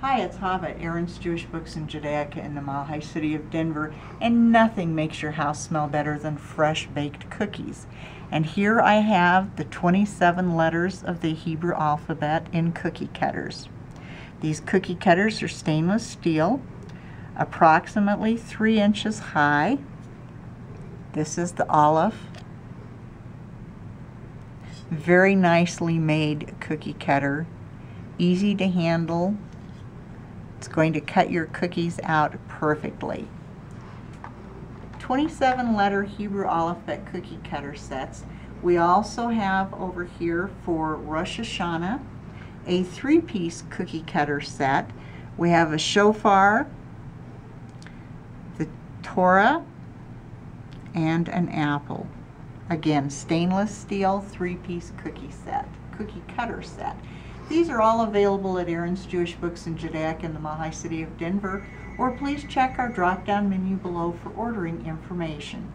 Hi, it's Hava Aharon's Jewish Books in Judaica in the Mile High City of Denver, and nothing makes your house smell better than fresh baked cookies. And here I have the 27 letters of the Hebrew alphabet in cookie cutters. These cookie cutters are stainless steel, approximately 3 inches high. This is the Aleph. Very nicely made cookie cutter, easy to handle, it's going to cut your cookies out perfectly. 27 letter Hebrew alphabet cookie cutter sets. We also have over here for Rosh Hashanah a three-piece cookie cutter set. We have a shofar, the Torah, and an apple. Again, stainless steel three-piece cookie set, cookie cutter set. These are all available at Aharon's Jewish Books in Judaica in the High City of Denver, or please check our drop-down menu below for ordering information.